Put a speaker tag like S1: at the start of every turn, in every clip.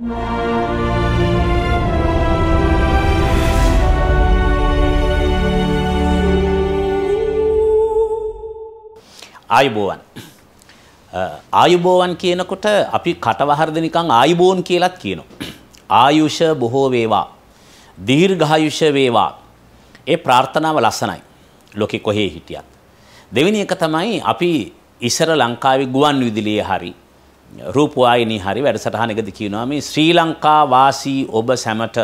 S1: ආයුබෝවන් ආයුබෝවන් කියනකොට අපි කටවහරද නිකං ආයුබෝන් කියලත් කියනවා. ආයුෂ බොහෝ වේවා දීර්ඝායුෂ වේවා ඒ ප්‍රාර්ථනාව ලස්සනයි ලොකෙ කොහේ හිටියත්. දෙවෙනි එක තමයි අපි ඉසර ලංකාවේ ගුවන් විදිලිය හරි රූපවාහිනී හරි වැඩසටහනකදී කියනවා. මේ ශ්‍රී ලංකා වාසී ඔබ සැමට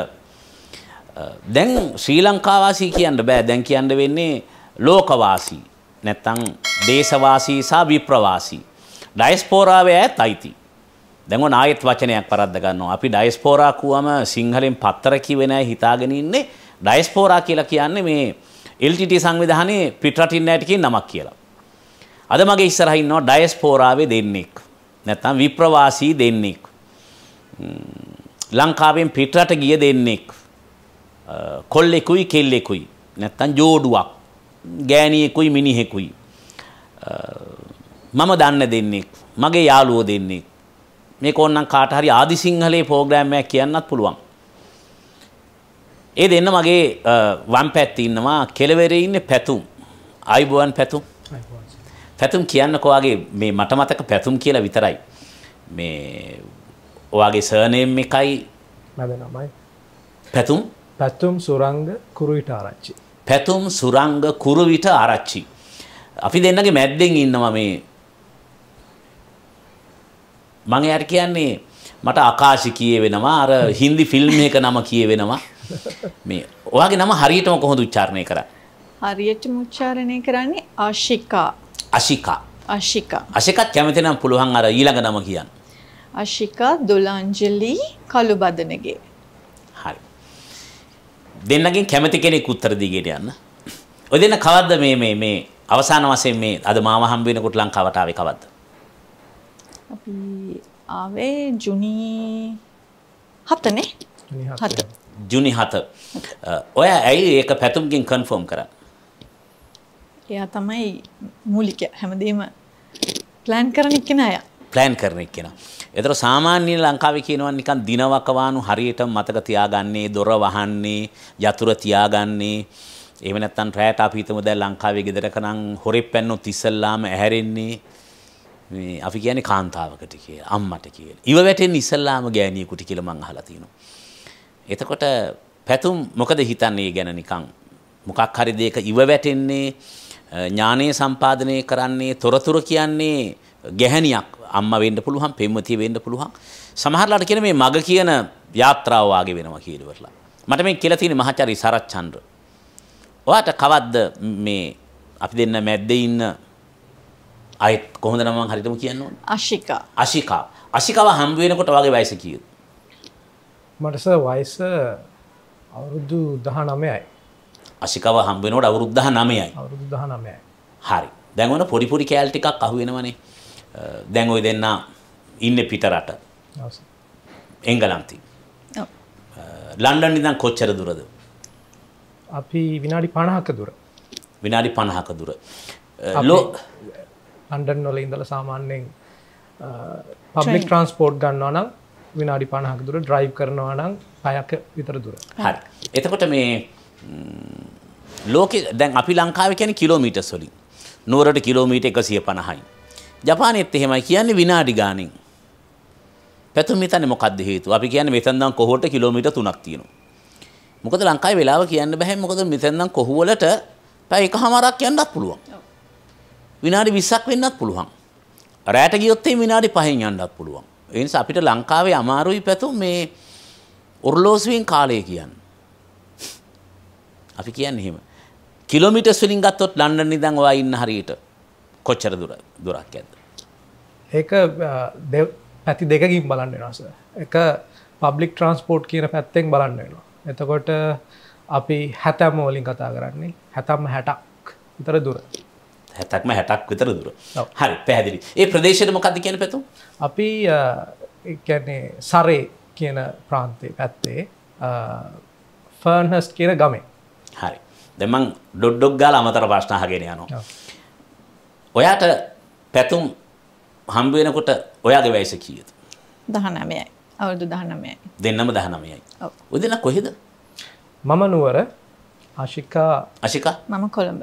S1: දැන් ශ්‍රී ලංකා වාසී කියන්න බෑ. දැන් කියන්න වෙන්නේ ලෝකවාසී නැත්තම් දේශවාසී සහ විප්‍රවාසී. ඩයස්පෝරාවේ ඇත් අයිති. දැන් ඔන්න ආයෙත් වචනයක් පරද්ද ගන්නවා. අපි ඩයස්පෝරා kuwම සිංහලෙන් පත්තර කිව්වේ නෑ හිතාගෙන ඉන්නේ. ඩයස්පෝරා කියලා කියන්නේ මේ LTT සංවිධානයේ පිටරටින් ඇටකින් නමක් කියලා. අද මගේ ඉස්සරහ ඉන්නවා ඩයස්පෝරාවේ දෙන්නෙක්. නැත්තම් විප්‍රවාසී දෙන්නෙක්. ලංකාවෙන් පිටරට ගිය දෙන්නෙක්. කොල්ලෙකුයි කෙල්ලෙකුයි. නැත්තම් ජෝඩුවක්. ගෑනියෙකුයි මිනිහෙකුයි. මම දන්න දෙන්නෙක්. මගේ යාළුවෝ දෙන්නෙක්. මේක ඕන්නම් කාට හරි ආදි සිංහලේ ප්‍රෝග්‍රෑම් එකක් කියන්නත් පුළුවන්. ඒ දෙන්න මගේ වම් පැත්තේ ඉන්නවා කෙළවරේ ඉන්නේ පැතුම්. ආයිබෝවන් පැතුම්. පැතුම් කියන්නකෝ වගේ මේ මට මතක පැතුම් කියලා විතරයි. මේ ඔයාගේ සර්නේම් එකයි
S2: මැද නමයි.
S1: පැතුම්
S2: පැත්තුම් සුරංග කුරුවිට ආරච්චි.
S1: පැතුම් සුරංග කුරුවිට ආරච්චි. අපි දෙන්නගේ මැද්දෙන් ඉන්නවා මේ මං එයාට කියන්නේ මට ආකාශි කියවෙනවා අර හින්දි ෆිල්ම් එක නම කියවෙනවා මේ ඔයාගේ නම හරියටම කොහොමද උච්චාරණය කරන්නේ?
S3: හරියටම උච්චාරණය කරන්නේ ආශිකා
S1: අශිකා.
S3: අශිකා.
S1: අශිකත් කැමති නම් පුළුවන් අර ඊළඟ නම කියන්න.
S3: අශිකා දුලාංජලි කළුබදනගේ.
S1: හරි. දෙන්නගෙන් කැමති කෙනෙක් උත්තර දීගෙන යන්න. ඔය දෙන්න කවද්ද මේ මේ මේ අවසාන වශයෙන් මේ අද මාව හම්බ වෙනකොට ලංකාවට ආවේ කවද්ද?
S3: අපි ආවේ ජුනි 7නේ. හත.
S1: ජුනි 7. ඔය ඇයි ඒක පැතුම්ගෙන් කන්ෆර්ම් කරන්නේ?
S3: එයා තමයි මූලික හැමදේම ප්ලෑන් කරන එක්කෙන අය.
S1: ප්ලෑන් කරන එක්කෙනා. එතර සාමාන්‍ය ලංකාවේ කියනවා නිකන් දිනවකවානු හරියට මතක තියාගන්නේ දොර වහන්නේ යතුර තියාගන්නේ එහෙම නැත්නම් රැට අපි හිතමු දැන් ලංකාවේ ගෙදරක නම් හොරෙක් පැන්නොත් ඉස්සල්ලාම ඇහැරෙන්නේ මේ අපි කියන්නේ කාන්තාවකට කියලා අම්මට කියලා. ඉව වැටෙන්නේ ඉස්සල්ලාම ගෑණියෙකුට කියලා මං අහලා තිනවා. එතකොට පැතුම් මොකද හිතන්නේ ගැන නිකන් මොකක් හරි දෙයක ඉව වැටෙන්නේ ඥානය සම්පාදනය කරන්නේ තොරතුර කියන්නේ ගැහැනියක් අම්ම වෙන්න පුළුවන් පෙම්වතිය වෙන්න පුළුවන්. සමහරලාට කියන මේ මග කියන යාත්‍රාව වාගේ වෙනවා කියලාවරලා. මට මේ කියලා තියෙන මහාචාර්ය සරච්චන්ද්‍ර. ඔයාට කවද්ද මේ අපි දෙන්න මැද්දේ ඉන්න අයත් කොහොමද නම් මම හරියටම කියන්න ඕන?
S3: අශිකා.
S1: අශිකා. අශිකාව හම්බ වෙනකොට වගේ වයස කීයද?
S2: මට සර් වයස අවුරුදු 19යි
S1: අශිකව හම්බ වෙනකොට අවුරුදු 19යි
S2: අවුරුදු 19යි
S1: හරි. දැන් ඔන්න පොඩි පොඩි කෑල් ටිකක් අහුවෙනවනේ දැන් ওই දෙන්න ඉන්නේ පිටරට. එංගලන්තේ. ලන්ඩන් ඉඳන් කොච්චර දුරද?
S2: අපි විනාඩි 50ක දුර.
S1: විනාඩි 50ක දුර. ලෝ
S2: ලන්ඩන් වල ඉඳලා සාමාන්‍යයෙන් පබ්ලික් ට්‍රන්ස්පෝර්ට් ගන්නවා නම් විනාඩි 50ක දුර. ඩ්‍රයිව් කරනවා නම් පැයක විතර දුර.
S1: හරි. එතකොට මේ ලෝකෙ දැන් අපි ලංකාව කියන කිලෝමීටර්ස් වලින් නුවරට කිලෝමීටර් 150යි. ජපානයේත් එහෙමයි කියන්නේ විනාඩි ගානෙන්. පැතුම් හිතන්නේ මොකක්ද හේතුව? අපි කියන්නේ මෙතන නම් කොහොට කිලෝමීටර් 3ක් තියෙනවා. මොකද ලංකාවේ වෙලාව කියන්න බෑ මොකද මෙතන නම් කොහු වලට පැය එකමාරක් යන්නත් පුළුවන්. විනාඩි 20ක් වෙන්නත් පුළුවන්. රැට ගියොත් ඒ විනාඩි 5න් යන්නත් පුළුවන්. ඒ නිසා අපිට ලංකාවේ අමාරුයි පැතුම් මේ ඔර්ලෝසුවෙන් කාලය කියන්නේ. අපි කියන්නේ එහෙම. කිලෝමීටර්ස් වලින් ගත්තොත් ලන්ඩන් ඉඳන් ඔයා ඉන්න හරියට කොච්චර දුර දුරක් ඇද්ද?
S2: ඒක පැති දෙකකින් බලන්න වෙනවා සර්. එක පබ්ලික් ට්‍රන්ස්පෝර්ට් කියන පැත්තෙන් බලන්න වෙනවා. එතකොට අපි හැතැම්ම වලින් කතා කරන්නේ හැතම්ම 60ක් විතර දුර.
S1: හැතක්ම 60ක් විතර දුර. හරි පැහැදිලි. ඒ ප්‍රදේශෙට මොකද්ද කියන්නේ පැතුම්?
S2: අපි කියන්නේ සරේ කියන ප්‍රාන්තයේ පැත්තේ ෆර්න්හස්ට් කියන ගමේ
S1: හරි දැන් මං ඩොඩ් ඩොග් ගාලා අමතර ප්‍රශ්න අහගෙන යනවා. ඔයාට පැතුම් හම්බ වෙනකොට ඔයාගේ වයස කීයද?
S3: 19යි. අවුරුදු දහනමයයි
S1: දෙන්නම 19යි.
S3: ඔව්.
S1: ඔය දෙනා කොහෙද?
S2: මම නුවර ආශිකා
S1: අශිකා
S3: මම කොළඹ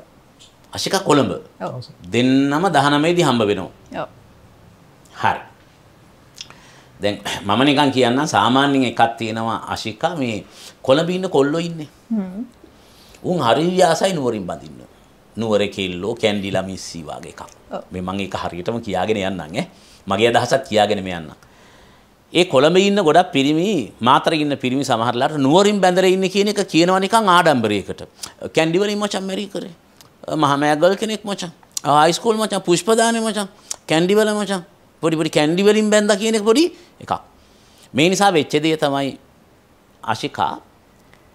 S1: අශිකා කොළඹ.
S3: ඔව්
S1: දෙන්නම 19 දී හම්බ වෙනවා.
S3: ඔව්
S1: හරි. දැන් මම නිකන් කියන්නම් සාමාන්‍යයෙන් එකක් තියෙනවා අශිකා මේ කොළඹ ඉන්න කොල්ලෝ ඉන්නේ. උන් හරි ආසයි නුවරින් බඳින්න. නුවර කෙල්ලෝ කැන්ඩිලා මිස්සි වගේ එකක්. මේ මම ඒක හරියටම කියාගෙන යන්නම් ඈ. මගේ අදහසත් කියාගෙන මේ යන්නම්. ඒ කොළඹ ඉන්න ගොඩක් පිරිමි මාතර ඉන්න පිරිමි සමහරලාට නුවරින් බැඳලා ඉන්නේ කියන එක කියනවා නිකන් ආඩම්බරයකට. කැන්ඩි වලින් මචං මැරි කරේ. මහමෑගල් කෙනෙක් මචං. හයිස්කූල් මචං පුෂ්පදානේ මචං. කැන්ඩි වල මචං. පොඩි පොඩි කැන්ඩි වලින් බැඳලා කියන එක පොඩි එකක්. මේ නිසා වෙච්ච දේ තමයි අශිකා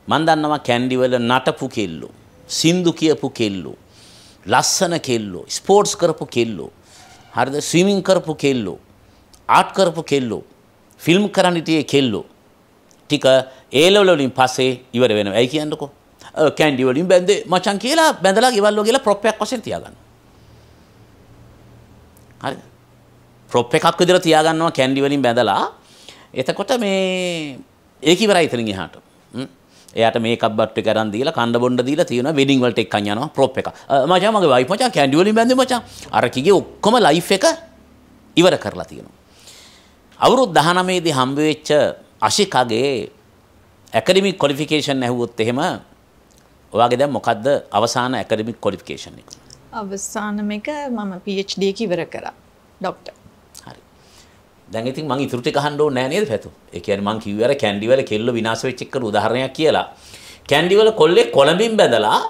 S1: මන් දන්නවා කැන්ඩි වල නටපු කෙල්ලෝ, සින්දු කියපු කෙල්ලෝ, ලස්සන කෙල්ලෝ, ස්පෝර්ට්ස් කරපු කෙල්ලෝ, හරිද ස්විමින් කරපු කෙල්ලෝ, ආර්ට් කරපු කෙල්ලෝ, ෆිල්ම් කරන්න හිටියේ කෙල්ලෝ. ටික ඒ ලෙවල් වලින් පස්සේ ඉවර වෙනවා. ඇයි කියන්නකෝ? අ, කැන්ඩි වලින් බැඳේ මචං කියලා බැඳලා ගෙවල් වල ගිහලා ප්‍රොප් එකක් වශයෙන් තියාගන්න. හරිද? ප්‍රොප් එකක් විදිහට තියාගන්නවා කැන්ඩි වලින් බැඳලා. එතකොට මේ ඒක ඉවරයි ඉතින් එහාට. එයාට මේකක් බට් එක අරන් දීලා කණ්ඩ බොණ්ඩ දීලා තියෙනවා වෙඩින් වලට එක්කන් යනවා ප්‍රොප් එක. මචං මගේ වයිෆ් මචං කැන්ඩි වලින් බැඳේ මචං. අර කිගේ ඔක්කොම ලයිෆ් එක ඉවර කරලා තියෙනවා. අවුරුදු 19 දී හම්බ වෙච්ච අශිකාගේ ඇකඩමික් ක්වොලිෆිකේෂන් ඇහුවොත් එහෙම ඔයාගේ දැන් මොකද්ද අවසාන ඇකඩමික් ක්වොලිෆිකේෂන් එක?
S3: අවසානම එක මම PhD එක ඉවර කරා ඩොක්ටර්
S1: හරි. දැන් ඉතින් මං ඉතුරු ටික අහන්න ඕනේ නෑ නේද පැතු? ඒ කියන්නේ මං කිව්වේ අර කැන්ඩි වල කෙල්ල විනාශ වෙච්ච එක උදාහරණයක් කියලා. කැන්ඩි වල කොල්ලේ කොළඹින් බැදලා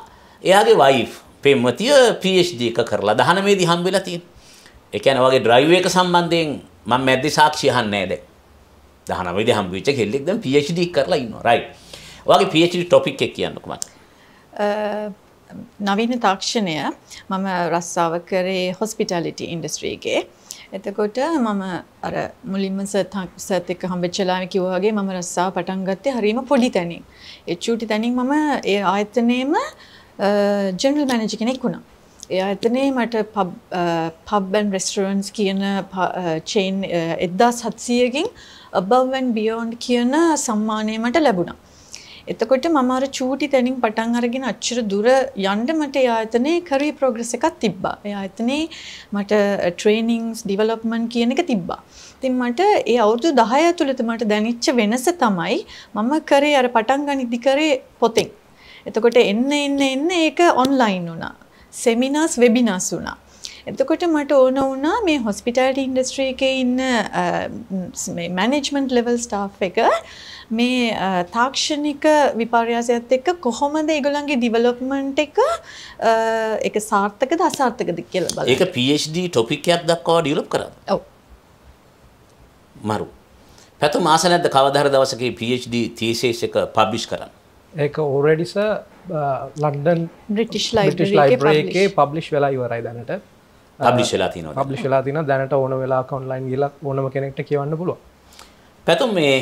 S1: එයාගේ වයිෆ් පෙම්වතිය PhD එක කරලා 19 දී හම්බ වෙලා තියෙනවා. ඒ කියන්නේ වගේ ඩ්‍රයිව් එක සම්බන්ධයෙන් මම මැද්දේ සාක්ෂි අහන්නේ නෑ දැන්. 19 දී හම්බ වෙච්ච කෙල්ලෙක් දැන් PhD කරලා ඉන්නවා. රයිට්. ඔයාගේ PhD ටොපික් එක කියන්නකෝ මට.
S3: නවීන තාක්ෂණය මම රස්සාව කරේ හොස්පිටලිටි ඉන්ඩස්ට්‍රීගේ එතකොට මම අර මුලින්ම සත් එක්ක හම්බෙච්චලාම කිව්වාගේ මම රස්සාව පටන් ගත්තේ හරිම පොඩි තැනින්. ඒ චූටි තැනින් මම ඒ ආයතනයේම ජනරල් මැනේජර් කෙනෙක් වුණා. ඒ ආයතනයේ මට පබ් පබ් ඇන් රෙස්ටරන්ට්ස් කියන චේන් 1700කින් above and beyond කියන සම්මානය මට ලැබුණා. එතකොට මම අර චූටි තැනින් පටන් අරගෙන අච්චර දුර යන්න මට ඒ ආයතනයේ කරියර් ප්‍රෝග්‍රස් එකක් තිබ්බා. ඒ ආයතනයේ මට eh, ට්‍රේනින්ග්ස් ඩෙවලොප්මන්ට් කියන එක තිබ්බා. ඉතින් මට ඒ අවුරුදු 10 ඇතුළත මට දැනෙච්ච වෙනස තමයි මම කරේ අර පටන් ගනිද්දි කරේ පොතෙන්. එතකොට එන්න එන්න එන්න ඒක ඔන්ලයින් වුණා. සෙමිනාර්ස් වෙබිනාර්ස් වුණා. එතකොට මට ඕන වුණා මේ හොස්පිටලිටි ඉන්ඩස්ට්‍රී එකේ ඉන්න eh, මේ මැනේජ්මන්ට් ලෙවල් ස්ටාෆ් එක මේ තාක්ෂණික විපර්යාසයත් එක්ක කොහොමද ඒගොල්ලන්ගේ ඩිවලොප්මන්ට් එක ඒක සාර්ථකද අසාර්ථකද කියලා බලන්න.
S1: ඒක PhD ටොපික් එකක් දක්වා ඩෙවලොප් කරාද?
S3: ඔව්.
S1: මරු. පැතු මාස නැද්ද කවදා හරි දවසක PhD thesis එක පබ්ලිෂ් කරන්න?
S2: ඒක ඕරෙඩිස ලන්ඩන්
S3: බ්‍රිටිෂ් ලයිබ්‍රරි එකේ.
S2: පබ්ලිෂ් වෙලා ඉවරයි දැනට
S1: පබ්ලිෂ් වෙලා තියෙනවා.
S2: පබ්ලිෂ් වෙලා තින දැනට ඕන වෙලා ඔන්ලයින් ගිලා ඕනම කෙනෙක්ට කියවන්න පුළුවන්
S1: පැතුම් මේ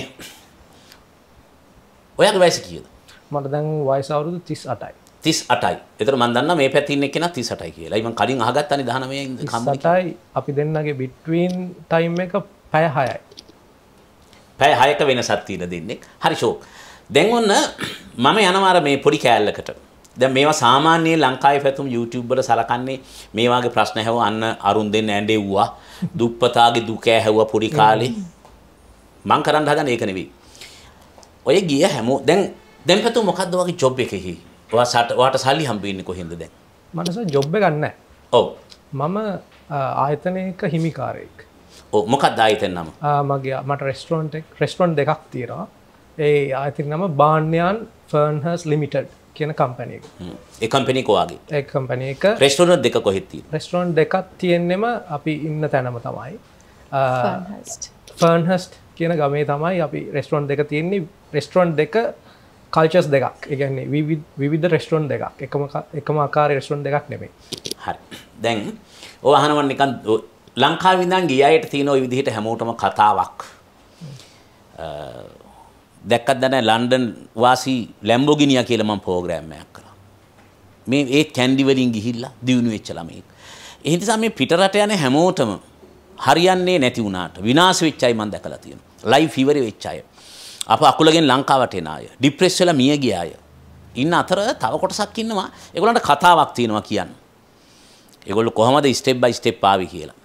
S1: ඔයාගේ වයස කීයද?
S2: මට දැන් වයස අවුරුදු 38යි
S1: 38යි. ඒතර මම දන්නා මේ පැත්තේ ඉන්න එක්කෙනා 38යි කියලා. මම කලින් අහගත්තානේ 19 ඉඳ කම්බි.
S2: 38යි අපි දෙන්නගේ බිට්වීන් ටයිම් එක පැය 6යි
S1: පැය 6ක වෙනසක් තියෙන දෙන්නේ. හරි ෂෝක්. දැන් ඔන්න මම යනවා මේ පොඩි කෑල්ලකට. දැන් මේවා සාමාන්‍යයෙන් ලංකාවේ පැතුම් YouTube වල සලකන්නේ මේ වගේ ප්‍රශ්න ඇහුව අන්න අරුන් දෙන්න ඇඬෙව්වා. දුප්පතාගේ දුක ඇහුවා පොඩි කාලේ. මං කරන්න හදන ඒක නෙවෙයි. ඔය ගිය හැමෝ දැන් දැන් පැතුම් මොකද්ද වගේ ජොබ් එකෙහි? ඔයා සට ඔයාට සල්ලි හම්බ වෙන්නේ කොහෙන්ද දැන්?
S2: මටස ජොබ්බ ගන්න
S1: ඔව්.
S2: මම ආයතනයක හිමිකාරයෙක්
S1: ඔව් මොකක්ද ආයතන නම?
S2: ආ, මගේ මට රෙස්ටරන්ට් රෙස්ටරන්් දෙකක් තියෙනවා ඒ ආයතින් නම බාන්්‍යයන් ෆර්න්හස් ලිමිටඩ් කියන කම්පනය එක
S1: හ්ම්. ඒ කම්පැනි කොවාගේ?
S2: ඒ කම්පනය එක
S1: රෙස්ටෝරන්ට් දෙක කොහෙද තියෙන්නේ?
S2: රෙස්ටරන්් දෙකක් තියෙන්නෙම අපි ඉන්න තැනම තමයි. ෆර්න්හස්ට් කියන ගමේ තමයි අපි රෙස්ටරන්් දෙක තියෙන්නේ රෙස්ටරන්් දෙක කල්චස් දෙකක් එකන්නේ විවිධ රෙස්ටරන්් දෙකක් එකම එකම ආකාර රෙස්ටරන්් දෙකක් නෙමේ
S1: හරි. දැන් ඔය අහනවන් නිකන් ඔ- ලංකාවේ ඉඳන් ගිය අයට තියෙන ওই විදිහට හැමෝටම කතාවක්. අ, දැක්කත් දැන ලන්ඩන් වාසී ලැම්බෝගිනියා කියලා මම ප්‍රෝග්‍රෑම් එකක් කරා. මේ ඒ කැන්ඩි වලින් ගිහිල්ලා දිනු වෙච්ච ළමෙක්. ඒ නිසා මේ පිටරට යන හැමෝටම හරියන්නේ නැති වුණාට විනාශ වෙච්ච අය මම දැකලා තියෙනවා. ලයිව් ෆීවර් වෙච්ච අය. අප අකුලගෙන් ලංකාවට එන අය, ડિප්‍රෙස් වෙලා මිය ගිය අය. ඉන්න අතර තව කොටසක් ඉන්නවා. ඒගොල්ලන්ට කතාවක් තියෙනවා කියන්න. ඒගොල්ලෝ කොහොමද ස්ටෙප් බයි ස්ටෙප් ආවි කියලා.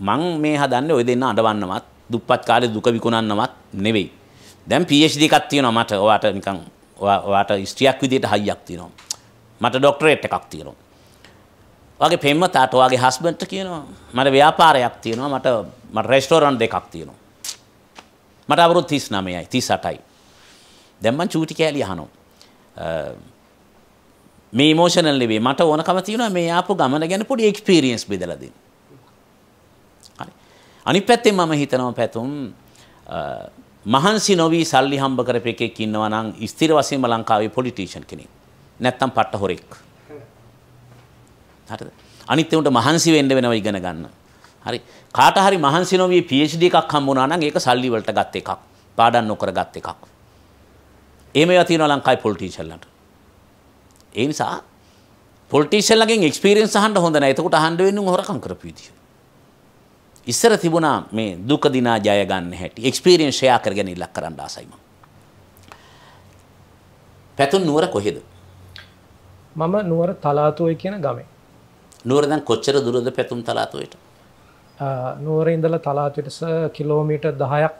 S1: මං මේ හදන්නේ ඔය දෙන්න අඬවන්නවත්, දුප්පත් කාලේ දුක විකුණන්නවත් නෙවෙයි. දැන් PhD එකක් තියෙනවා මට. ඔයාට නිකන් ඔයාට ස්ත්‍රියක් විදියට හයියක් තියෙනවා. මට ඩොක්ටරේට් එකක් තියෙනවා. වගේ පෙම්මතාට වගේ හස්බන්ඩ්ට කියනවා මට ව්‍යාපාරයක් තියෙනවා මට මට රෙස්ටෝරන්ට් දෙකක් තියෙනවා. මට අවුරුදු 39යි 38යි. දැන් මං චූටි කෑලි අහනවා. මේ ඉමෝෂනල් නෙවෙයි මට ඕනකම තියෙනවා මේ ආපු ගමන ගැන පොඩි එක්ස්පීරියන්ස් බෙදලා දෙන්න. හරි. අනිත් පැත්තෙන් මම හිතනවා පැතුම් මහන්සි නොවී සල්ලි හම්බ කරපු එකෙක් ඉන්නවා නම් ස්ථිර වශයෙන්ම ලංකාවේ පොලිටිෂියන් කෙනෙක්. නැත්තම් පට්ට හොරෙක්. හරිද? අනිත් උන්ට මහන්සි වෙන්න වෙනවා ඉගෙන ගන්න. හරි. කාට හරි මහන්සි නොවී PhD එකක් හම්බුණා නම් ඒක සල්ලි වලට ගත් එකක්. පාඩම් නොකර ගත් එකක්. එහෙම ඒවා තියෙනවා ලංකාවේ පොලිටිෂියන්ලන්ට. ඒ නිසා පොලිටිෂියන්ලගෙන් එක්ස්පීරියන්ස් අහන්න හොඳ නැහැ. එතකොට අහන්න වෙන්නේ හොරකම් කරපු විදිය. ඉස්සර තිබුණා මේ දුක දිනා ජය ගන්න හැටි. එක්ස්පීරියන්ස් ෂෙයා කරගෙන ඉලක්ක කරන්න ආසයි මම. පැතුම් නුවර කොහෙද?
S2: මම නුවර තලාතුවයි කියන ගමේ.
S1: නුවර දැන් කොච්චර දුරද පැතුම් තලාතුවට?
S2: නුවර ඉඳලා තලාතුවට කිලෝමීටර් 10ක්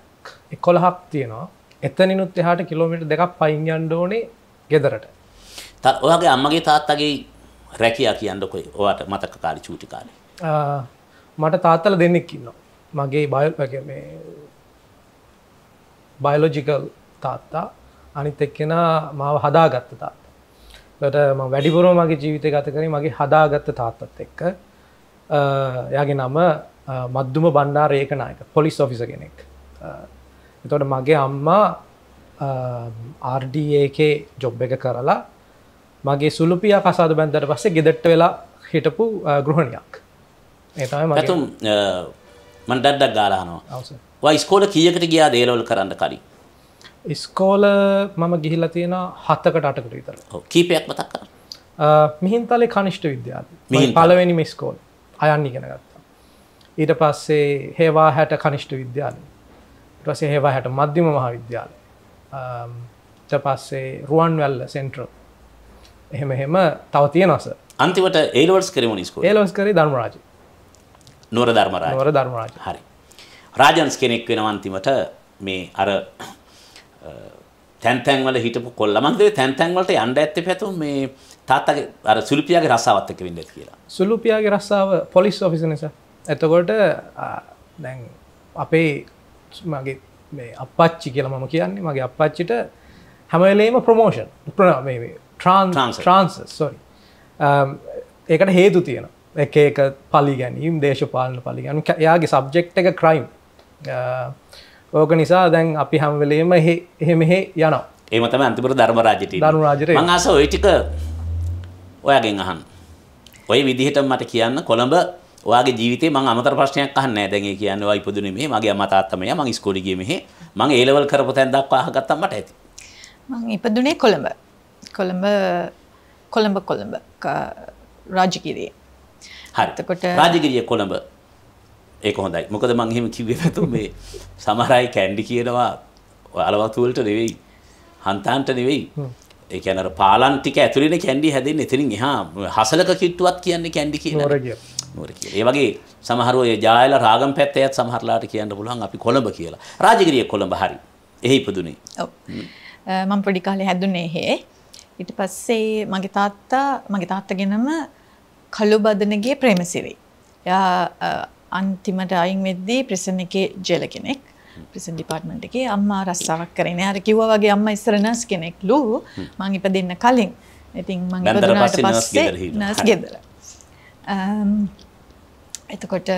S2: 11ක් තියෙනවා. එතනිනුත් එහාට කිලෝමීටර් දෙකක් පයින් ඕනේ ගෙදරට.
S1: ඔයාගේ අම්මගේ තාත්තගේ රැකියා කියන්නකො ඔයාට මතක කාලේ චූටි කාලේ.
S2: මට තාත්තල දෙන්නෙක් ඉන්නවා. මගේ බය මේ බයලෝජිකල් තාත්තා අනිත් එක්කෙන මාව හදාගත්ත තාත්තා. ම වැඩිපුරෝ මගේ ජීවිතය ගත කරේ මගේ හදාගත්ත තාත්තත් එක්ක යාගේ නම මද්දුම බණ්ඩා රේකනායක පොලිස් ඔෆිස කෙනෙක්. එතොට මගේ අම්මා ආර්ඩඒකේ ජොබ් එක කරලා මගේ සුළුපිය කසාද බැන්දට පස්සේ ගෙදෙට්ට වෙලා හිටපු ගෘහණයක්. ඒතම
S1: පැතුම් මන් ඩඩ්ඩක් ගාලානවා ස්කෝල කියකට ගියා දේලවල් කරන්න කලින්?
S2: ඉස්කෝල මම ගිහිල්ල තියෙන හත්තකට අටකට විතර.
S1: කීපයක් මතක් කර
S2: මිහින්තලේ කනිෂ්ට විද්‍යාල පලවෙනි මිස්කෝල් අයන්න ඉගෙන ගත්තා ඊට පස්සේ හේවා හැට කනිෂ්ට විද්‍යාල රසේ හේවා හැට මධ්‍යම මහා විද්‍යාල ට පස්සේ රුවන් වැල්ල සෙන්ට්‍රල්. එහෙම එහෙම තව තියෙනස
S1: අන්තිමට ඒලවල්ස් කරම නිස්කෝ
S2: ඒලවස් කරේ ධර්මරාජ.
S1: නොර ධර්මරාජ.
S2: නොර ධර්මරාජ.
S1: හරි. රාජන්ස් කෙනෙක් වෙන අන්තිමට මේ අර තැන්තැන්වල හිටපු කොල්ලමන්දේ තැන්තැන්වලට යන්ඩ ඇත්ත පැතු මේ තාත්තගේ අර සුලිපියගේ රස්සාවත් එක වෙන්න කියලා.
S2: සුලුපියගේ රස්සාාව පොලිස් ඔෆිස නිසා එතකොට දැන් අපේ මගේ මේ අපච්චි කියලා මම කියන්නේ මගේ අපච්චිට හැමවෙලේම ප්‍රමෝෂන් ට්‍රාන් ට්‍රාන්ස් සොරි ඒකට හේතු තියෙන එක එක පලි ගැනීම් දේශපාලන පලි ගැනු යාගේ සබ්ජෙක්් එක ක්‍රයිම් ඕක නිසා දැන් අපි හැම්වෙලේම එහෙමෙහෙ යනවා.
S1: ඒමතම අන්තිපුර ධර්මරාජට
S2: ධර්මරාජට
S1: මංආස ඔයිටික ඔයාගෙන් අහන් ඔය විදිහට මට කියන්න කොළඹ ඔයාගේ ජීවිතේ මං අමතර ප්‍රශ්නයක් අහන්න නෑ දැන් ඒ කියන්නේ ඔයා ඉපදුනේ මෙහෙ මගේ අම්මා තාත්තා මෙහෙ මං ඉස්කෝලේ ගියේ මෙහෙ. මං ඒ ලෙවල් කරපු තැන් දක්වා අහගත්තා මට ඇති.
S3: මං ඉපදුනේ කොළඹ. කොළඹ කොළඹ කොළඹ රාජගිරිය.
S1: හරි. එතකොට රාජගිරිය කොළඹ. ඒක හොඳයි. මොකද මං එහෙම කිව්වේ නැතු මේ සමහර අය කැන්ඩි කියනවා. අලවතු වලට නෙවෙයි හන්තාන්ට නෙවෙයි. ඒ කියන්නේ අර පාලන් ටික ඇතුළේනේ කැන්ඩි හැදෙන්නේ. එතනින් එහා හසලක කිට්ටුවක් කියන්නේ කැන්ඩි කියන
S2: නෝර
S1: කියලා. ඒ වගේ සමහර ඔය ජායල රාගම් පැත්තයත් සමහරලාට කියන්න පුළුවන් අපි කොළඹ කියලා. රාජගිරිය කොළඹ හරි. එහි ඉපදුනේ.
S3: ඔව්. මම පොඩි කාලේ හැදුනේ එහෙ. ඊට පස්සේ මගේ තාත්තා මගේ තාත්තගෙනම කළු බදනගේ ප්‍රේමසිරි. එයා අන්තිමට අයින් වෙද්දී ප්‍රිසන් එකේ ජෙල කෙනෙක්. ප්‍රිසන් ඩිපාර්ට්මන්ට් එකේ අම්මා රස්සාවක් කරන්නේ. අර කිව්වා වගේ අම්මා ඉස්සර නර්ස් කෙනෙක්ලු මං ඉපදෙන්න කලින්. ඉතින් මං ඉපදුනාට පස්සේ නර්ස් ගෙදර. එතකොට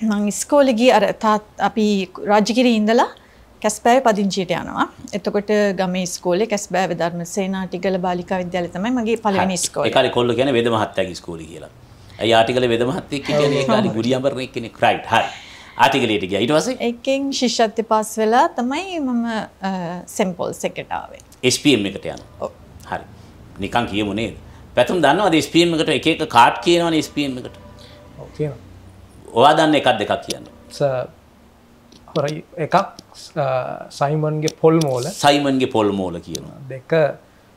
S3: මං ඉස්කෝලේ ගිය අර තාත් අපි රාජගිරියේ ඉඳලා කැස්බෑවේ පදිංචියට යනවා. එතකොට ගමේ ඉස්කෝලේ කැස්බෑවේ ධර්මසේනාටිගල බාලිකා විද්‍යාලය තමයි මගේ පළවෙනි ඉස්කෝලේ.
S1: ඒ කාලේ කොල්ල කියන්නේ වෙද මහත්තයාගේ ඉස්කෝලේ කියලා. ඇයි ආටිකල වෙද මහත්තයෙක් කියන්නේ ඒ කාලේ ගුඩියම්බර් කෙනෙක් රයිට් හරි. ආටිකලයට ගියා. ඊට පස්සේ
S3: එකෙන් ශිෂ්‍යත්වය පාස් වෙලා තමයි මම සෙම්පොල්ස් එකට ආවේ.
S1: SPM එකට යනවා. හරි. නිකන් කියමු නේද? පැතුම් දන්නවද SPM එකට එක එක කාඩ් කියනවනේ SPM එකට?
S2: ඔව් කියනවා.
S1: ඔයා දන්න එකක් දෙකක් කියන්න.
S2: එකක් සයිමන්ගේ පොල් මෝල.
S1: සයිමන්ගේ පොල් මෝල කියනවා.
S2: දෙක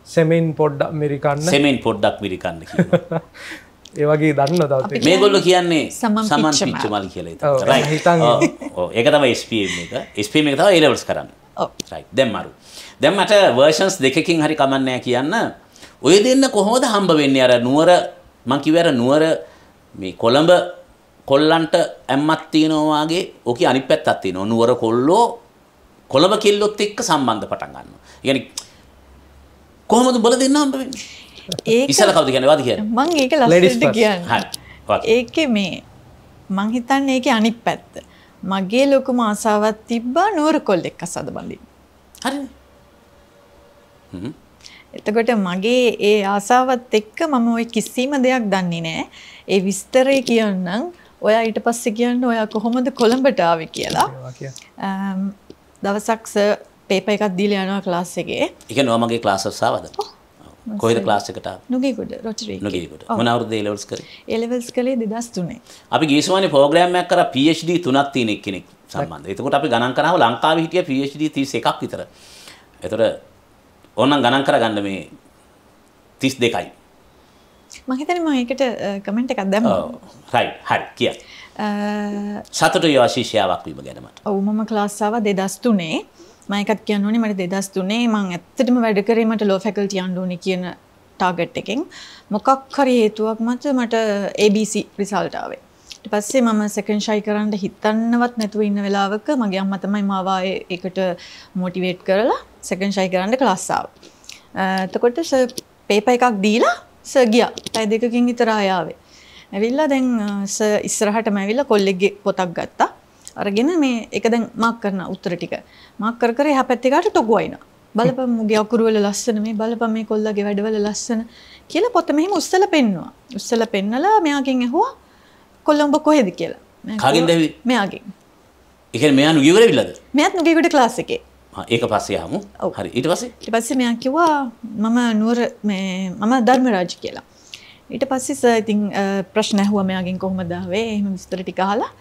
S2: සෙමෙන් පොඩ්ඩ මිරිකන්න.
S1: සෙමෙන් පොඩ්ඩක් විරිකන්න කියනවා.
S2: ඒවගේ දන්න තවත
S1: මේගොල්ල කියන්නේ
S3: සමන්. පිච්චමල්.
S1: කියල ඒක තම ස්පම් එක. ස්පම් එක තව ඒලවස් කරන්න. දැම්මරු දැම්මට වර්ෂන්ස් දෙකකින් හරි කමන්නෑ කියන්න. ඔය දෙන්න කොහොමද හම්බ වෙන්නේ? අර නුවර මංකිවර නුවර මේ කොළඹ කොල්ලන්ට ඇම්මත් තියෙනවාගේ ඕක අනි පැත්තත් තියෙනවා. නුවර කොල්ලෝ කොළඹ කෙල්ලොත් එක්ක සම්බන්ධ පටන් ගන්න ඉගනි කොහොමද බල දෙන්න හම්බ වෙන්නේ?
S3: ඒක
S1: ඉස්සල කවුද කියන්නේ? වාද කියන්නේ?
S3: මං ඒක
S2: first.
S3: කියන්න.
S1: හරි.
S3: ඒක මේ මං හිතන්න ඒක අනිත් පැත්ත. මගේ ලොකුම ආසාවත් තිබ්බා නුවර කොල් එක්ක සද බඳින්
S1: හරි
S3: එතකොට මගේ ඒ ආසාවත් එක්ක මම ඔය කිසිම දෙයක් දන්නේ නෑ. ඒ විස්තරය කියන්නම් ඔයා ඊට පස්සේ කියන්න ඔයා කොහොමද කොළඹට ආවේ කියලා. දවසක් ස පේප එකක් දීලා යනවා ක්ලාස් එකේ.
S1: එක නොමගේ ක්ලාස සාවද කොහෙද ක්ලාස් එකට
S3: නුගේගොඩ රොටරේ
S1: නොගේකට මනවරුද ලවස් කර?
S3: එලෙවල්ස් කළේ දෙදස් තුනේ.
S1: අපි ගේස්වානි පෝග්‍රෑම්මයක් කර PhD තුනක් තියෙන එක්කෙනෙක් සම්බන්ධ. එතකොට අපි ගණන් කරාව ලංකාව හිටිය PhD තිස් එකක් විතර. එතොට ඕන්න ගණන් කර ගන්න මේ තිස් දෙකයි
S3: මහිතන ම ඒකට කමෙන්ට් එකක් දැම්ම.
S1: රයි හරි කිය සතුට යෝශිෂයාවක් වීම ගැනමට
S3: ඔවු මම ක්ලාස්සාව දෙදස් තුනේ මයකත් කියන්න ඕනේ මට දෙදස් තුනේ මං ඇත්තටම වැඩ කරීමට ලෝ ෆැකල්ටි අන්ඩෝනි කියන ටාගට් එකෙන්. මොකක් හරි හේතුවක් මත මට ABC රිසල්ටාවේ පස්සේ මම සෙකන්ඩ් ෂයි කරන්න හිතන්නවත් නැතුව ඉන්න වෙලාවක මගේ අම්මා තමයි මාව ඒකට මොටිවේට් කරලා සෙකන්ඩ් ෂයි කරන්න ක්ලාස් ආවා. එතකොට පේපර් එකක් දීලා සර් ගියා. පැය දෙකකින් විතර ආයාවේ. ඇවිල්ලා දැන් සර් ඉස්සරහටම ඇවිල්ලා කොල්ලෙක්ගේ පොතක් ගත්තා. අරගෙන මේ එක දැන් මාක් කරන උත්තර ටික. මාක් කර කර එහා පැත්තේ කාට ටොකු වයින්නවා. බලපන් මුගේ අකුරු වල ලස්සන මේ බලපන් මේ කොල්ලගේ වැඩවල ලස්සන කියලා පොත මෙහෙම උස්සලා පෙන්නවා. උස්සලා පෙන්නලා මෙයාගෙන් ඇහුවා කොල්ලඹ කොහෙද කියලා.
S1: කාගෙන්ද ඇහුවේ?
S3: මෙයාගෙන්.
S1: එක මෙයා නුගිවර විල්ලද
S3: මෙයාත් නුගේගොඩ ක්ලාස් එකේ.
S1: ඒක පස්සේ හමු. හරි ඊට පස්සේ
S3: ඊට පස්සේ මෙයා කිව්වා මම නුවර මේ මම ධර්මරාජ් කියලා. ඊට පස්සේ සර් ඉතින් ප්‍රශ්න ඇහුවා මෙයාගෙන් කොහොමද ආවේ එහෙම විස්තර ටික අහලා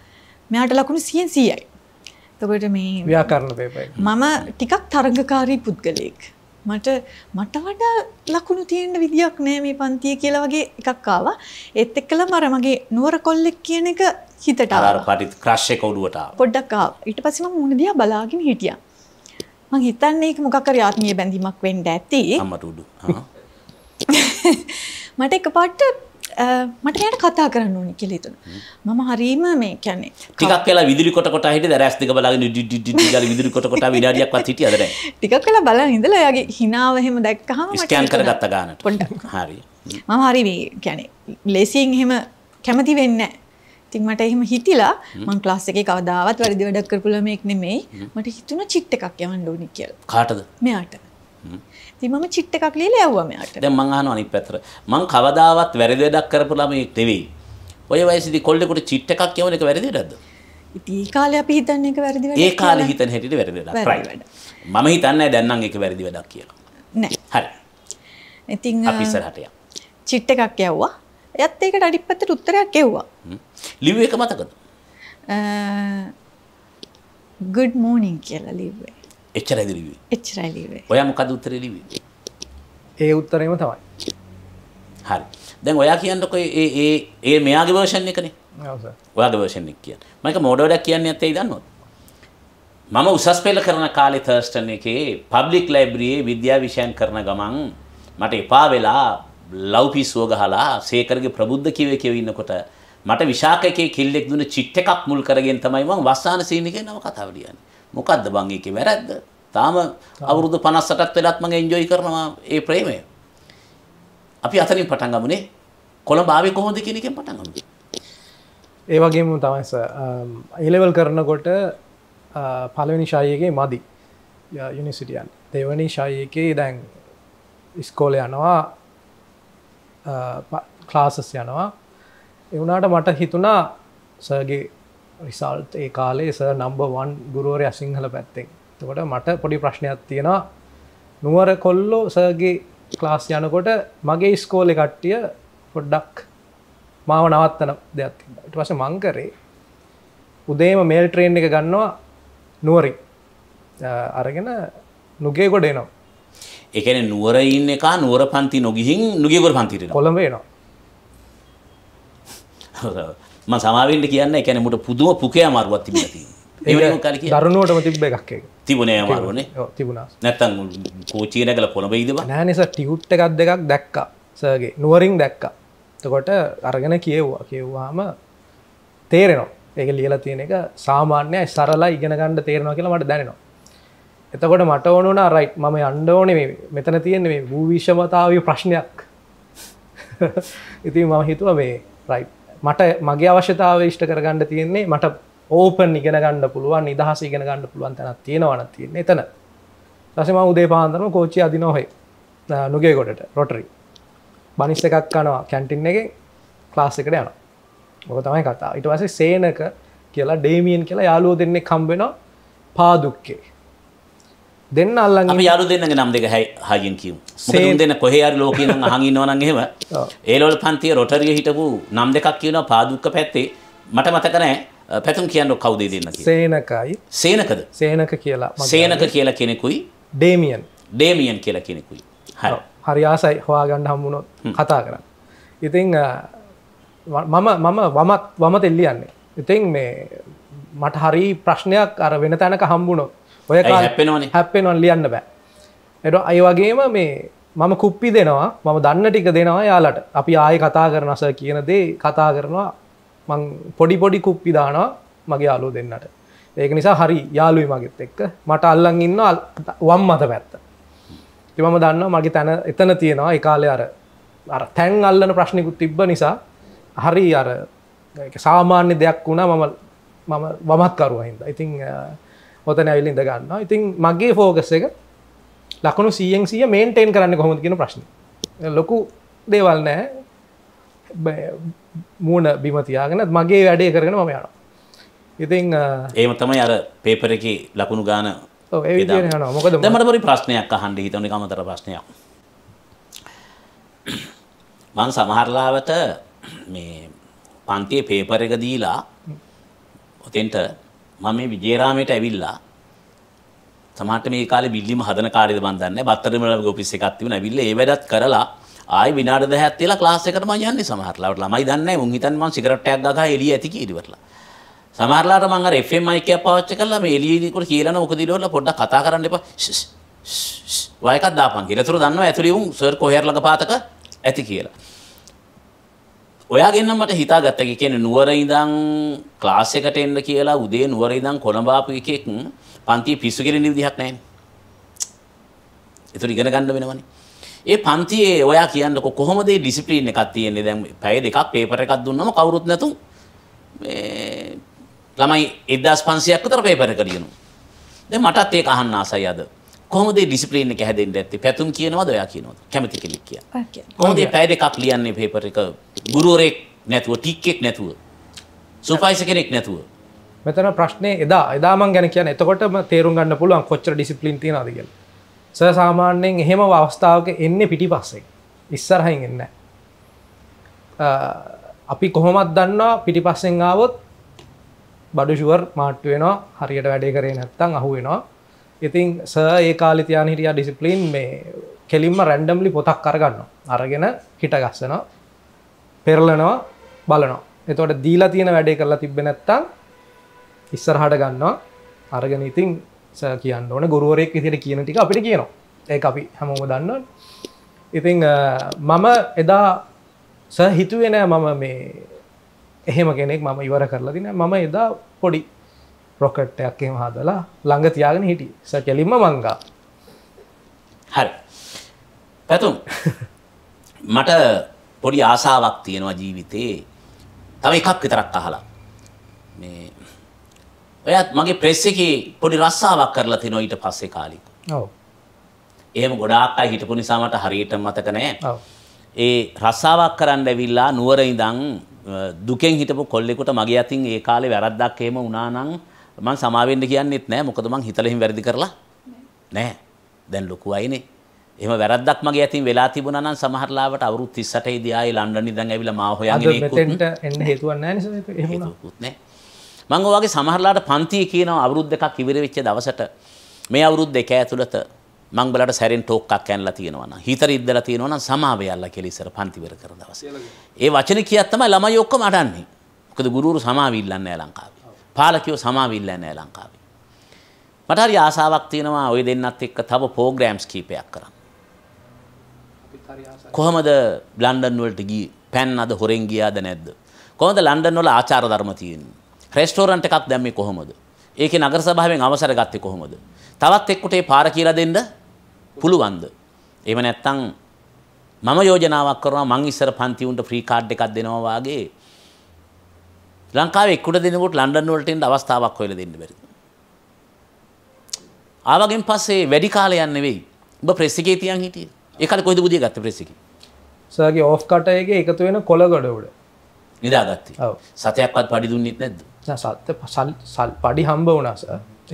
S3: මෙයාට ලකුණු 100න් 100යි. එතකොට මේ
S2: ව්‍යාකරණ පේපයි
S3: මම ටිකක් තරඟකාරී පුද්ගලයෙක්. මට මට වඩා ලකුණු තියෙන්න විදියක් නෑ මේ පන්තිය කියලා වගේ එකක් ආවා. ඒත් එක්කලම අර මගේ නුවර කොල්ලෙක් කියන එක හිතට
S1: අර
S3: ආවා.
S1: පටි ක්‍රශ් එක ඔඩුවට ආවා.
S3: පොඩ්ඩක් ආවා. ඊට පස්සේ මම මුණ දිහා බලාගෙන හිටියා. මං හිතන්නේ ඒක මොකක් හරි ආත්මීය බැඳීමක් වෙන්න ඇති.
S1: අම්මට උඩු.
S3: මට එකපාරට මට මෙයාට කතා කරන්න ඕනි කියලා හිතුණා. මම හරීම මේ කියන්නේ
S1: ටිකක් වෙලා විදුලි කොට කොට හිටියද රැස් දෙක බලාගෙන ඩි ඩි ඩි ගාලා විදුලි කොට කොට විනාඩියක්වත් හිටියද නැහැ
S3: ටිකක් වෙලා බලන් ඉඳලා එයාගේ හිනාව එහෙම දැක්කහම
S1: ස්කෑන් කරගත්ත ගානට හරි
S3: මම හරි මේ කියන්නේ ලේසියෙන් එහෙම කැමති වෙන්නේ නැහැ. ඉතින් මට එහෙම හිතිලා මං ක්ලාස් එකේ කවදාවත් වැරදි වැඩක් කරපු ළමෙක් නෙමෙයි. මට හිතුණා චිට් එකක් යවන්න ඕනි කියලා.
S1: කාටද
S3: මෙයාට. ඉතින් මම චිට් එකක් ලියලා යවුවා මෙයාට.
S1: දැන් මං අහනවා අනිත් පැත්තට මං කවදාවත් වැරදි වැඩක් කරපු ළමෙක් නෙවෙයි ඔය වයසේදී කොල්ලෙකුට චිට් එකක් යවන එක වැරදි වැඩක්ද
S3: ඉතින් ඒ කාලේ අපි හිතන්නේ ඒක වැරදි
S1: ඒ කාලේ. හිතන හැටියට වැරදි. මම හිතන්නේ දැන් නම් ඒක වැරදි වැඩක් කියලා
S3: නෑ.
S1: හරි
S3: ඉතින්
S1: අපි ඉස්සරහට යමු
S3: චිට් එකක් යවුවා. එයත් ඒකට අනිත් පැත්තට උත්තරයක් එව්වා.
S1: ලිව්ව එක මතකද?
S3: good morning කියලා ලිව්වේ.
S1: එච්චරයිද ලිව්වේ?
S3: එච්චරයි ලිව්වේ.
S1: ඔයා මොකද උත්තරේ ලිව්වේ?
S2: ඒ උත්තරේම තමයි.
S1: හරි. දැන් ඔයා කියන්නකො ඒ ඒ මෙයාගේ වර්ෂන් එකනේ.
S2: ඔව් සර්.
S1: ඔයාගේ වර්ෂන් එක කියන්න. මයික මෝඩවඩක් කියන්නේ ඇත්තේ දන්නවද? මම උසස් පෙළ කරන කාලේ තර්ස්ටන් එකේ පබ්ලික් ලයිබ්‍රරියේ විද්‍යා විෂයන් කරන ගමන් මට එපා වෙලා ලව්පිස්සුව ගහලා සේකරගේ ප්‍රබුද්ධ කිව්වේ කියව ඉන්නකොට මට විශාක එකේ කිල්ලෙක් දුන්න චිට් එකක් මුල් කරගෙන තමයි මම වස්සාන සීන් එකේ නව කතාව ලියන්නේ. මොකද්ද බං ඒකේ වැරද්ද? තාම අවුරුදු 58ක් වෙලත් මම එන්ජොයි කරනවා ඒ ප්‍රේමය. අපි අතනින් පටන් ගමුනේ. කොළඹ ආවේ කොහොමද කියන එකෙන් පටන් ගමු.
S2: ඒ වගේම තමයි ඒලෙවල් කරනකොට පලවෙනි ශයගේ මදි යුනිසිටියන් දෙවනි ශයකේ දැන් ඉස්කෝල යනවා ක්ලාසස් යනවා. එවුනාට මට හිතුණා සගේ රිසල්ට් ඒ කාලේ ස නම්බ වන් ගුරුවරය සිංහල පැත්තෙන්. තකොට මට පොඩි ප්‍රශ්නයක් තියෙනවා. නුවර කොල්ලෝ සගේ ක්ලාස් යනකොට මගේ ස්කෝලෙ කට්ටිය පොඩ්ඩක් මාව නවත්තන දෙයක් ඉට පස මංකරේ උදේම මේල් ට්‍රේන් එක ගන්නවා නුවරින්. අරගෙන නුගේ ගොඩ එනවා.
S1: එකන නුවර ඉන්න එක නුවර පන්ති නොගිහින් නුගේගොර පන්තිරෙන
S2: කොළඹ
S1: ම සමාවෙන්ට කියන්න එකන මුට පුදුම පුකය අමාරුවත් තිබති
S2: දරුණුවටම තිබ්බ එකක් එක
S1: තිබුණේ අමාරුවනේ
S2: තිබුණා.
S1: නැත්තන් කෝචීන කල කොළඹ ඉදවා
S2: නෑනිස ටියුට් එකක් දෙකක් දැක්කා සගේ නුවරින් දැක්කා. තකොට අරගෙන කියව්වා. කියව්වාම තේරෙනවා. ඒක ලියල තියෙන එක සාමාන්‍යය සරලා ඉගෙන ගණඩ තේරෙනවා කියලා මට දැනෙනවා එතකොට මට ඕනුන රයි් මම අන්ඩ ඕන මෙතන තියෙන මේ භූවිශ්වමතාව ප්‍රශ්නයක්. ඉතින් මම හිතුව මේ රයි් මට මගේ අවශ්‍යතාව ඉෂ්ට කරගන්න තියෙන්නේ මට ඕපන් ඉගෙන ගන්න පුළුවන් නිදහස ඉගෙන ගන්න පුළුවන් තැනක් තියෙනවන තියෙන එතන. රසම උදේ පාන්දරම කෝච්චි අදි නොහේ නොගේ ගොඩට රොටරි බනිස්ස එකක් කනවා කැන්ටින් එක ක්ලාස් එකට යන මොක තමයි කතා ඉට වසේ සේනක කියලා ඩේමියන් කියලා යාලුව දෙන්නේ කම්බෙන පාදුක්කේ. දෙන්න අල්ලන්
S1: අපි යාරු දෙන්නගේ නම් දෙක හැ හගින් කියම්. සේන් දෙන්න කොහයාර ලෝකන හඟින්නවනන් එහෙම. ඒලොල් පන්තිය රොටරිය හිටපු නම් දෙකක් කියන පාදුක්ක පැත්තේ. මට මතකනෑ පැතුම් කියන්න කවුදේ දෙන්න කිය.
S2: සේනකයි.
S1: සේනකද?
S2: සේනක කියලා
S1: සේනක කියලා කෙනෙකුයි.
S2: ඩේමියන්.
S1: ඩේමියන් කියලා කෙනෙකුයි. හරි.
S2: හරි ආසයි හොයාගන්න හම්බුණොත් කතා කරන්න. ඉතිං අ, මම මම වමත් වම එල්ලියන්නේ ඉතින් මේ මට හරි ප්‍රශ්නයක් අර වෙන තැනක හම්බුණොත් ඔය
S1: ඇයි හැප්පෙනවනේ?
S2: හැප්පෙනොන් ලියන්න බෑ. එට අයි වගේම මේ මම කුප්පි දෙනවා මම දන්න ටික දෙනවා යාලට. අපි ආය කතා කරනස කියන දේ කතා කරනවා. මං පොඩි පොඩි කුප්පි දානවා මගේ යාලු දෙන්නට. ඒක නිසා හරි යාලුයි මගෙත් එක්ක. මට අල්ලන් ඉන්න වම් මත පැත්ත. ඉතින් මම දන්නවා මගේ තැන එතන තියෙනවා කාලේ අර අර තැන් අල්ලන ප්‍රශ්නිකුත් තිබ්බ නිසා හරි අර සාමාන්‍ය දෙයක් වුණා මම මම වමත් කරුවා හින්දා. ඉතින් අ, ඔතන ඇවිල්ලා ඉඳ ගන්නවා. ඉතින් මගේ ෆෝකස් එක ලකුණු 100න් 100 මේන්ටේන් කරන්න කොහොමද කියන ප්‍රශ්නේ. ලොකු දේවල්. බ- මූණ බිම තියාගෙන මගේ වැඩේ කරගෙන මම යනවා. ඉතින්
S1: ඒම තමයි අර පේපර එක ලකුණු ගාන.
S2: මොකද
S1: මට පොඩි ප්‍රශ්නයක් අහන්න හිතන කමතර ප්‍රශ්නයක් මං සමහරලාවට මේ පන්තියේ පේපර එක දීලා ඔතෙන්ට මම මේ විජේරාමයට ඇවිල්ලා සමහරට මේ කාලේ බිල්ලිම හදන කාර්යද මන් දන්නේ නැහැ. බත්තරමුල්ලගේ ඔෆිස් එකක් තිබුණා. ඇවිල්ලා ඒ වැඩත් කරලා ආයි විනාඩි 10ක් තියලා ක්ලාස් එකට මම යන්නේ සමහරලාවට. ළමයි දන්නේ නැහැ. මුන් හිතන්නේ මං සිගරට් එකක් ගහලා එළිය ඇති කියලා ඉවරලා. සමහරලාට මං අර FM mic එකක් පාවිච්චි කරලා මේ එළියේ කොට කියලා මොකද ඉලවල පොඩ්ඩක් කතා කරන්න එපා. ෂ් ෂ් ෂ් වයි එකක් දාපන් කියලා. ඒතර දන්නවා ඇතුළේ උන් සර් කොහේර ළඟ පාතක ඇති කියලා. ඔයාගෙන් නම් මට හිතාගත්ත එක කියන්නේ නුවර ඉඳන් ක්ලාස් එකට එන්න කියලා උදේ නුවර ඉඳන් කොළඹ ආපු එකෙක් පන්තියේ පිස්සු කෙරෙන විදිහක් නැහැනේ. ඒතර ඉගෙන ගන්න වෙනවනේ. ඒ පන්තියේ ඔයා කියන්නකො කොහොමද මේ ඩිසිප්ලින් එකක් තියෙන්නේ දැන් පැය දෙකක් පේපර් එකක් දුන්නම කවුරුත් නැතුන් මේ ළමයි 1500ක් විතර පේපර් එක ලියනවා. දැන් මටත් ඒක අහන්න ආසයි අද. කොහොමද මේ ඩිසිප්ලින් එක හැදෙන්න ඇත්තේ? පැතුම් කියනවද ඔයා කියනවද? කැමති කෙනෙක් කියා.
S3: Okay.
S1: කොහොමද මේ පැය දෙකක් ලියන්නේ පේපර් එක ගුරුවරයෙක් නැතුව ටික් එකක් නැතුව සුපර්වයිසර් කෙනෙක් නැතුව
S2: මෙතන ප්‍රශ්නේ එදා එදා මං ගැන කියන්නේ එතකොටම තේරුම් ගන්න පුළුවන් කොච්චර ඩිසිප්ලින් තියනවද කියලා. සර් සාමාන්‍යයෙන් එහෙම අවස්ථාවක එන්නේ පිටිපස්සෙන්. ඉස්සරහින් එන්නේ නැහැ. අපි කොහොමත් දන්නවා පිටිපස්සෙන් ආවොත් බඩු ෂුවර් මාට්ටු වෙනවා හරියට වැඩේ කරේ නැත්තම් අහු වෙනවා. ඉතින් සර් ඒ කාලේ තියාන හිටියා ඩිසිප්ලින් මේ කෙලින්ම රැන්ඩම්ලි පොතක් අරගන්නවා. අරගෙන හිට ගස්සනවා. පෙරලනවා බලනවා. එතකොට දීලා තියෙන වැඩේ කරලා තිබ්බේ නැත්තම් ඉස්සරහට ගන්නවා අරගෙන ඉතින් සර් කියන්න ඕන ගුරුවරයෙක් විදිහට කියන ටික අපිට කියනවා. ඒක අපි හැමෝම දන්නවා. ඉතින් අ, මම එදා සර් හිතුවේ නෑ මම මේ එහෙම කෙනෙක් මම ඉවර කරලා දින මම එදා පොඩි රොකට් එකක් එහෙම හදලා ළඟ තියාගෙන හිටියේ. සර් කෙලින්ම මංගා.
S1: හරි පැතුම් මට පොඩි ආසාවක් තියෙනවා ජීවිතේ තව එකක් විතරක් අහලා මේ ඔයත් මගේ ප්‍රෙස් එකේ පොඩි රස්සාවක් කරලා තිනවා ඊට පස්සේ කාලෙක. එහෙම ගොඩාක් අය හිටපු නිසා මට හරියට මතක
S2: ඔව්.
S1: ඒ රස්සාවක් කරන්න ඇවිල්ලා නුවර ඉඳන් දුකෙන් හිටපු කොල්ලෙකුට මගේ අතින් ඒ කාලේ වැරද්දක් එහෙම වුණා නම් මං සමාවෙන්න කියන්නෙත් නෑ මොකද මං හිතලා එහෙම වැරදි කරලා නෑ දැන් ලොකු අයනේ එහෙම වැරද්දක් මගේ අතින් වෙලා තිබුණා නම් සමහර ලාවට අවුරුදු 38 දී ආයේ ලන්ඩන් ඉඳන් ඇවිල්ලා මාව එක්කුත්
S2: මෙතෙන්ට එන්න හේතුවක් එහෙම වුණා.
S1: හේතුවකුත් නෑ මං ඔය වගේ සමහරලාට පන්තියේ කියනවා අවුරුදු දෙකක් ඉවර වෙච්ච දවසට මේ අවුරුදු දෙක ඇතුළත මං බලට සැරෙන් ටෝක්ක් ඇන්ලා තියෙනවා නම් හිතර ඉද්දලා තියෙනවා නම් සමාව යල්ලා කියලා ඉස්සර පන්ති ඉවර කරන දවසේ. ඒ වචන කියත් තමයි ළමයි ඔක්කොම අඩන්නේ. මොකද ගුරුවරු සමාව ඉල්ලන්නේ නැහැ ලංකාවේ. පාලකයෝ සමාව ඉල්ලන්නේ නැහැ ලංකාවේ. මට හරි ආසාවක් තියෙනවා ওই දෙන්නත් එක්ක තව ප්‍රෝග්‍රෑම්ස් කීපයක් කරන්න. කොහොමද ලන්ඩන් වලට ගියේ? පැන් අද හොරෙන් ගියාද නැද්ද? කොහොමද ලන්ඩන් වල ආචාර ධර්ම තියෙන්නේ? රෙස්ටෝරන්ට් එකක් දැම්මේ කොහොමද? ඒකේ නගර සභාවෙන් අවසර ගත්තේ කොහොමද? තවත් එක්කට ඒ පාර කියලා දෙන්න පුළුවන්ද? එහෙම නැත්නම් මම යෝජනාවක් කරනවා මං ඉස්සර පන්ති උන්ට ෆ්‍රී කාඩ් එකක් දෙනවා වාගේ ලංකාවේ එක්කුට දෙනකොට ලන්ඩන් වලට එන්න අවස්ථාවක් හොයලා දෙන්න බැරිද? ආවගෙන් පස්සේ වැඩි කාලයක් නෙවෙයි. ඔබ ප්‍රෙස් එකේ තියන් හිටියේ. ඒ කාලේ කොහෙද බුදිය ගත්තේ ප්‍රෙස් එකේ?
S2: සගේ ඕෆ් කට එක එකතු වෙන කොළ ගොඩ උඩ
S1: නිදාගත්තේ.
S2: ඔව්.
S1: සතයක්වත් පඩි දුන්නෙත් නැද්ද?
S2: සත්ත සල් සල් පඩි හම්බ වුණස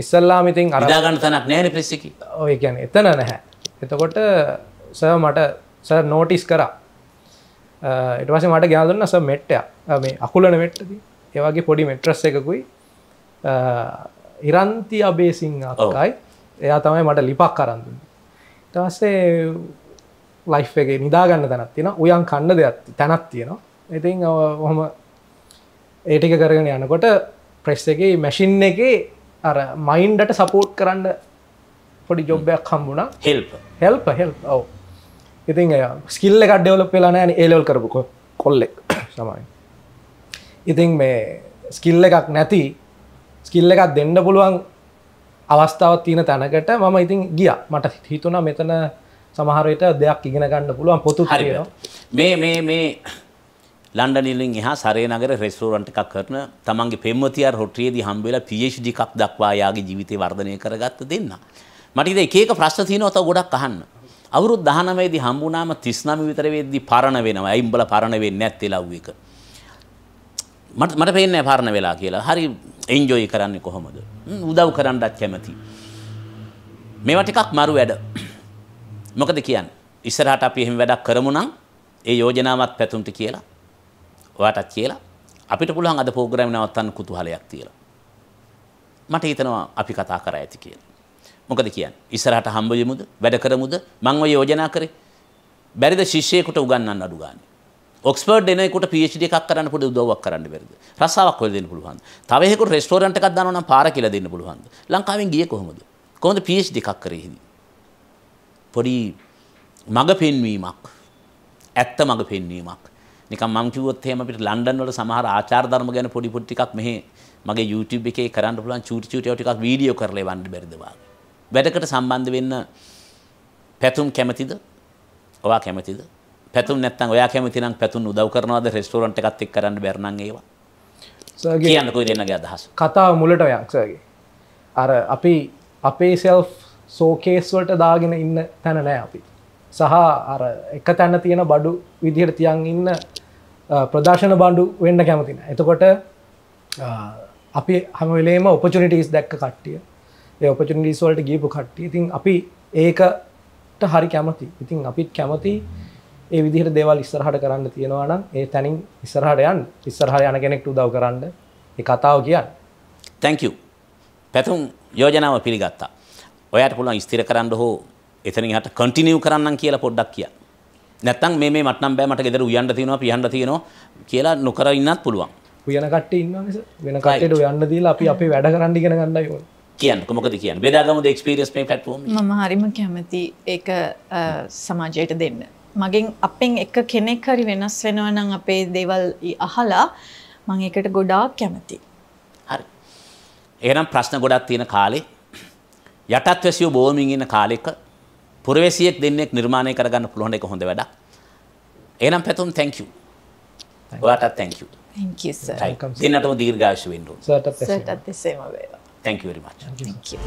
S2: ඉස්සල්ලාම ඉතින් අර
S1: නිදා ගන්න තැනක් නැහැ නේ ප්‍රෙස් එකේ.
S2: ඔය ගැන එතන නැහැ එතකොට ස මට ස නෝටිස් කරා එටවස මට ගාදුන්න ස මෙට්ටය මේ අකුලන මෙට්ටති ඒවගේ පොඩි මෙට්‍රස් එකකුයි. ඉරන්ති අබේසිං අකයි එයා තමයි මට ලිපක් කරන්දුන්න තවස්සේ ලයි් එක නිදාගන්න තැනත් තියෙන උයන් කණ්ඩ දෙයක් තැනත් තියෙනවා. ඉතින් ඔහොම ඒටික කරගෙන යනකොට ප්‍රෙස් එක මැසින් එක අර මයින්ඩට සපෝට් කරන්න පොඩි ජොබ්බයක් හම්බුණා.
S1: හෙල්ප්.
S2: හෙල්ප හෙල් ඔව. ඉතින් ස්කිල්ල එකක් ඩෙවලප් වෙලා නෑන ඒලවල් කරපු කොල්ලෙක්. සමයි ඉතින් මේ ස්කිල්ල එකක් නැති ස්කිල්ල එකක් දෙන්න පුළුවන් අවස්ථාවත් තියෙන තැනකට මම ඉතින් ගිය මට හිතුනා මෙතන සමහරයට දෙයක් ඉගෙන ගන්න පුළුවන් පොතු
S1: හරි
S2: හරිනවා
S1: මේ මේ මේ ලන්ඩනිලින් එහා සරේ නගර රෙස්ටෝරන්ට් එකක් කරන තමන්ගේ පෙම්වතියර් හොට්‍රියේදී හම්බ වෙලා PhD එකක් දක්වා යාගේ ජීවිතේ වර්ධනය කරගත්ත දෙන්න. මට ඉතින් එක එක ප්‍රශ්න තියෙනවා තව ගොඩක් අහන්න. අවුරුදු 19 දී හම්බුනාම 39 විතර වෙද්දී පරණ වෙනවා. ඇයි උඹලා පරණ වෙන්නේ නැත්තේ ලව් එක? මට මට පේන්නේ නැහැ පරණ වෙලා කියලා. හරි එන්ජොයි කරන්නේ කොහොමද? හ්ම්, උදව් කරන්නත් කැමති. මේවා ටිකක් මරු වැඩ. මොකද කියන්නේ? ඉස්සරහට අපි එහෙම වැඩක් කරමු නම් ඒ යෝජනාවත් පැතුම්ට කියලා ඔයාටත් කියලා අපිට පුළුවන් අද ප්‍රෝග්‍රෑම් නවත්තන්න කුතුහලයක් තියලා. මට හිතනවා අපි කතා කර ඇති කියලා. මොකද කියන්නේ? ඉස්සරහට හම්බ වෙමුද? වැඩ කරමුද? මම ඔය යෝජනා කරේ. බැරිද ශිෂ්‍යයෙකුට උගන්වන්න අඩු ගන්න. ඔක්ස්ෆර්ඩ් එනකොට PhD එකක් කරන්න පොඩි උදව්වක් කරන්න බැරිද? රස්සාවක් හොයලා දෙන්න පුළුවන්ද? තව එකෙකුට රෙස්ටෝරන්ට් එකක් දානවා නම් පාර කියලා දෙන්න පුළුවන්ද? ලංකාවෙන් ගියේ කොහොමද? කොහොමද PhD එකක් කරේ හිදී? පොඩි මඟ පෙන්වීමක්. ඇත්ත මඟ පෙන්වීමක්. නිකන් මම කිව්වොත් එහෙම අපිට ලන්ඩන් වල සමහර ආචාර ධර්ම ගැන පොඩි පොඩි ටිකක් මෙහි මගේ YouTube එකේ කරන්න පුළුවන් චූටි චූටි ඒවා ටිකක් වීඩියෝ කරලා එවන්න බැරිද වාගේ. වැඩකට සම්බන්ධ වෙන්න පැතුම් කැමතිද? ඔයා කැමතිද? පැතුම් නැත්නම් ඔයා කැමති නම් පැතුම් උදව් කරනවද? රෙස්ටෝරන්ට් එකත් එක්ක කරන්න බැර නම් ඒවා?
S2: සගේ
S1: කියන්න කොයි දෙන්නගේ අදහස?
S2: කතාව මුලට යක්සගේ අර අපි අපේ සෙල් සෝකේස්වලට දාගෙන ඉන්න තැන නෑ අපි. සහ අර එක තැන්න තියෙන බඩු විදිහට තියන් ඉන්න ප්‍රදර්ශන බණ්ඩු වෙන්න කැමතින එතකොට අපි හමවෙලේම ඔපචනිටස් දැක්ක කට්ටිය. ඒ ඔපචනිටස් වලට ගීපු කට්ටිය. ඉතින් අපි ඒකට හරි කැමති ඉතින් අපිත් කැමති ඒ විදිහට දේවල් ඉස්සරහට කරන්න තියෙනවා නම් ඒ තැනින් ඉස්සරහට යන් ඉස්සරහට යන කෙනෙක්ට උදව් කරන්න ඒ කතාව කියන්න
S1: thank you. පැතුම් යෝජනාව පිළිගත්තා. ඔයාට පුළුවන් ස්ථිර කරන්න හෝ එතනින් එහාට කන්ටිනියු කරන්නම් කියලා පොඩ්ඩක් කියන්න. නැත්තම් මේ මේ මට නම් බෑ මට ගෙදර උයන්න තියෙනවා පියන්න තියෙනවා කියලා නොකර ඉන්නත් පුළුවන්.
S2: උයන කට්ට ඉන්න වෙන කටට යන්න දීලා අපි අපේ වැඩ කරන්න ඉගෙන ගන්න ඕන
S1: කියන්න මොකද කියන්න බෙදාගමුද එක්ස්පීරියන්ස් මේ platform එක?
S3: මම හරිම කැමති ඒක සමාජයට දෙන්න. මගෙන් අපෙන් එක කෙනෙක් හරි වෙනස් වෙනවා නම් අපේ දේවල් අහලා මම ඒකට ගොඩාක් කැමතියි.
S1: හරි. එහෙනම් ප්‍රශ්න ගොඩක් තියෙන කාලේ යටත් වැසියෝ බොමින් ඉන්න කාලෙක පුරවැසියෙක් දෙන්නෙක් නිර්මාණය කරගන්න පුළුවන් එක හොඳ වැඩක්. එහෙනම් පැතුම් thank you. ඔයාටත් thank you.
S3: Thank you sir.
S1: දෙන්නටම දීර්ඝායුෂ වෙන්න ඕන.
S3: සර්ටත් එසේම වේවා.
S1: Thank you very much.
S3: Thank you.